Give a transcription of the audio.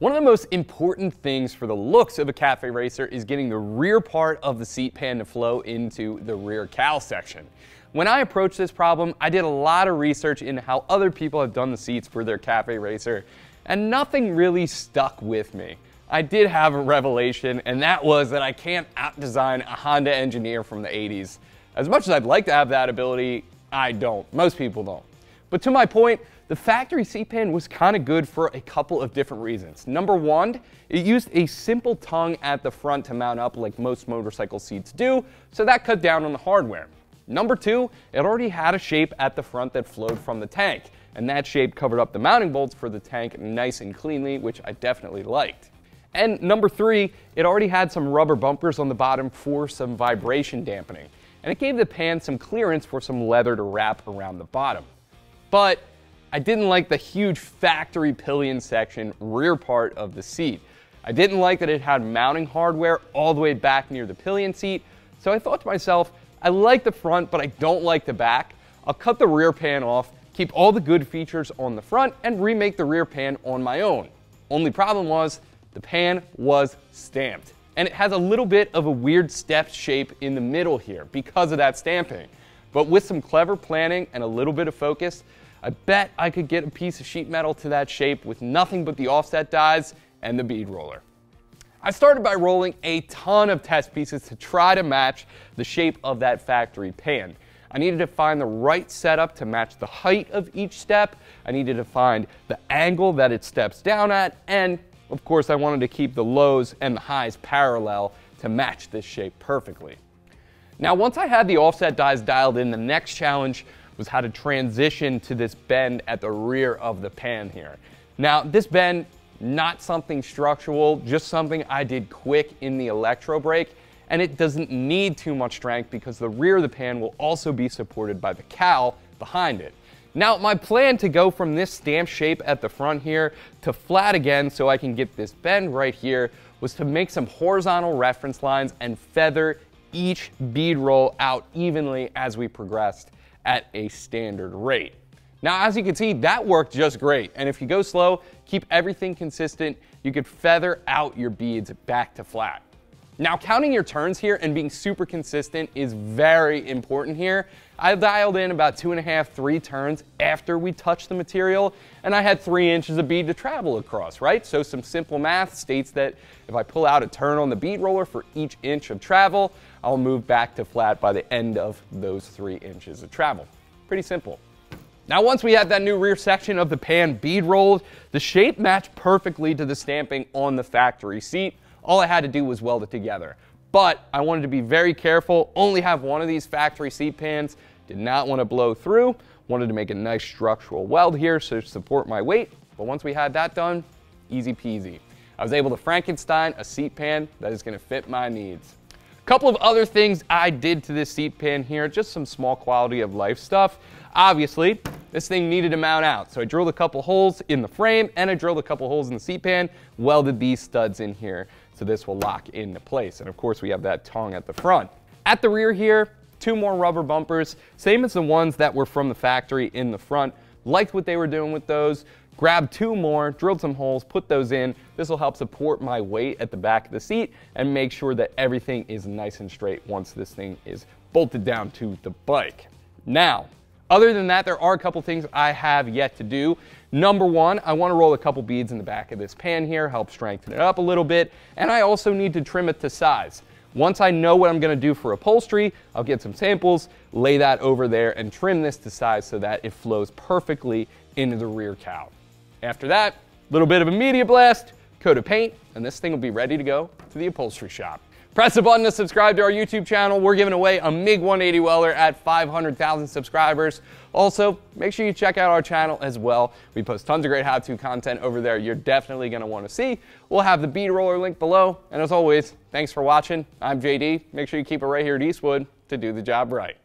One of the most important things for the looks of a cafe racer is getting the rear part of the seat pan to flow into the rear cowl section. When I approached this problem, I did a lot of research into how other people have done the seats for their cafe racer, and nothing really stuck with me. I did have a revelation, and that was that I can't out-design a Honda engineer from the 80s. As much as I'd like to have that ability, I don't. Most people don't. But to my point, the factory seat pan was kind of good for a couple of different reasons. Number one, it used a simple tongue at the front to mount up like most motorcycle seats do, so that cut down on the hardware. Number two, it already had a shape at the front that flowed from the tank, and that shape covered up the mounting bolts for the tank nice and cleanly, which I definitely liked. And number three, it already had some rubber bumpers on the bottom for some vibration dampening, and it gave the pan some clearance for some leather to wrap around the bottom. But I didn't like the huge factory pillion section rear part of the seat. I didn't like that it had mounting hardware all the way back near the pillion seat, so I thought to myself, I like the front, but I don't like the back. I'll cut the rear pan off, keep all the good features on the front, and remake the rear pan on my own. Only problem was, the pan was stamped. And it has a little bit of a weird stepped shape in the middle here because of that stamping. But with some clever planning and a little bit of focus, I bet I could get a piece of sheet metal to that shape with nothing but the offset dies and the bead roller. I started by rolling a ton of test pieces to try to match the shape of that factory pan. I needed to find the right setup to match the height of each step. I needed to find the angle that it steps down at. And of course, I wanted to keep the lows and the highs parallel to match this shape perfectly. Now, once I had the offset dies dialed in, the next challenge was how to transition to this bend at the rear of the pan here. Now, this bend, not something structural, just something I did quick in the electro brake, and it doesn't need too much strength because the rear of the pan will also be supported by the cowl behind it. Now, my plan to go from this stamp shape at the front here to flat again so I can get this bend right here was to make some horizontal reference lines and feather each bead roll out evenly as we progressed at a standard rate. Now, as you can see, that worked just great. And if you go slow, keep everything consistent, you could feather out your beads back to flat. Now, counting your turns here and being super consistent is very important here. I dialed in about two and a half, three turns after we touched the material, and I had three inches of bead to travel across, right? So some simple math states that if I pull out a turn on the bead roller for each inch of travel, I'll move back to flat by the end of those three inches of travel. Pretty simple. Now once we had that new rear section of the pan bead rolled, the shape matched perfectly to the stamping on the factory seat. All I had to do was weld it together. But I wanted to be very careful, only have one of these factory seat pans, did not want to blow through, wanted to make a nice structural weld here to support my weight. But once we had that done, easy peasy. I was able to Frankenstein a seat pan that is going to fit my needs. A couple of other things I did to this seat pan here, just some small quality of life stuff. Obviously, this thing needed to mount out, so I drilled a couple holes in the frame and I drilled a couple holes in the seat pan, welded these studs in here so this will lock into place. And of course, we have that tongue at the front. At the rear here, two more rubber bumpers, same as the ones that were from the factory in the front. Liked what they were doing with those. Grabbed two more, drilled some holes, put those in. This will help support my weight at the back of the seat and make sure that everything is nice and straight once this thing is bolted down to the bike. Now, other than that, there are a couple things I have yet to do. Number one, I want to roll a couple beads in the back of this pan here, help strengthen it up a little bit, and I also need to trim it to size. Once I know what I'm going to do for upholstery, I'll get some samples, lay that over there, and trim this to size so that it flows perfectly into the rear cowl. After that, a little bit of a media blast, coat of paint, and this thing will be ready to go to the upholstery shop. Press the button to subscribe to our YouTube channel. We're giving away a MiG 180 welder at 500,000 subscribers. Also, make sure you check out our channel as well. We post tons of great how-to content over there you're definitely going to want to see. We'll have the bead roller link below. And as always, thanks for watching. I'm JD. Make sure you keep it right here at Eastwood to do the job right.